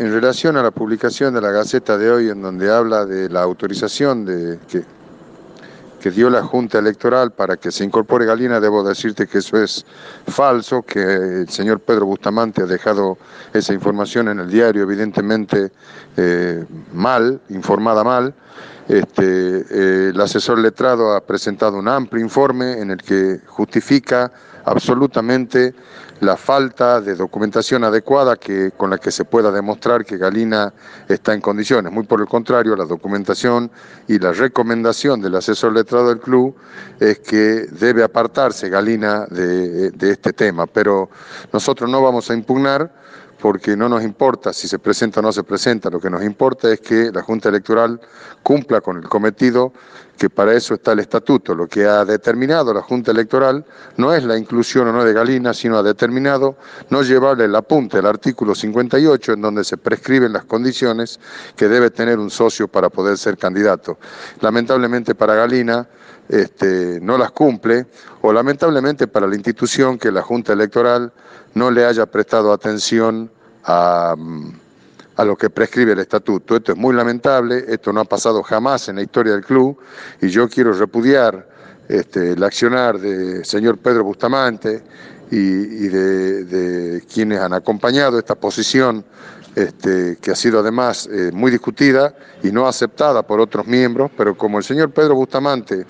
en relación a la publicación de la Gaceta de hoy en donde habla de la autorización de, que, dio la Junta Electoral para que se incorpore Galina, debo decirte que eso es falso, que el señor Pedro Bustamante ha dejado esa información en el diario, evidentemente eh, mal, informada mal. Este, eh, el asesor letrado ha presentado un amplio informe en el que justifica absolutamente la falta de documentación adecuada que, con la que se pueda demostrar que Galina está en condiciones. Muy por el contrario, la documentación y la recomendación del asesor letrado del club es que debe apartarse Galina de, de este tema. Pero nosotros no vamos a impugnar porque no nos importa si se presenta o no se presenta, lo que nos importa es que la Junta Electoral cumpla con el cometido, que para eso está el estatuto. Lo que ha determinado la Junta Electoral no es la inclusión o no de Galina, sino ha determinado no llevarle el apunte al artículo 58, en donde se prescriben las condiciones que debe tener un socio para poder ser candidato. Lamentablemente para Galina, este, no las cumple, o lamentablemente para la institución que la Junta Electoral no le haya prestado atención a, a lo que prescribe el estatuto. Esto es muy lamentable, esto no ha pasado jamás en la historia del club y yo quiero repudiar este, el accionar de señor Pedro Bustamante y, de, quienes han acompañado esta posición este, que ha sido además eh, muy discutida y no aceptada por otros miembros, pero como el señor Pedro Bustamante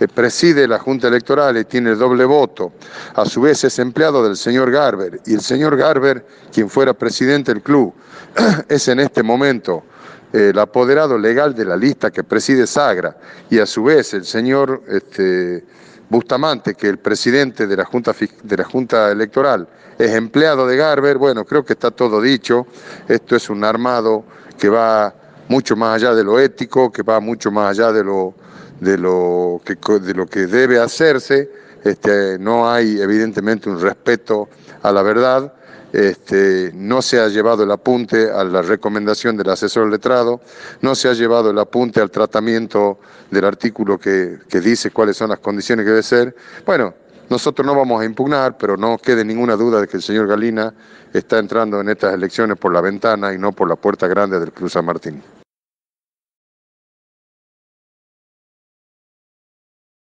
eh, preside la Junta Electoral y tiene el doble voto, a su vez es empleado del señor Garber, y el señor Garber, quien fuera presidente del club, es en este momento el apoderado legal de la lista que preside Sagra, y a su vez el señor... Este, Bustamante, que el presidente de la Junta, de la Junta Electoral es empleado de Garber, bueno, creo que está todo dicho, esto es un armado que va mucho más allá de lo ético, que va mucho más allá de lo, de lo, que, de lo que debe hacerse, este, no hay evidentemente un respeto a la verdad, este, no se ha llevado el apunte a la recomendación del asesor letrado, no se ha llevado el apunte al tratamiento del artículo que, que dice cuáles son las condiciones que debe ser. Bueno, nosotros no vamos a impugnar, pero no quede ninguna duda de que el señor Galina está entrando en estas elecciones por la ventana y no por la puerta grande del Cruz San Martín.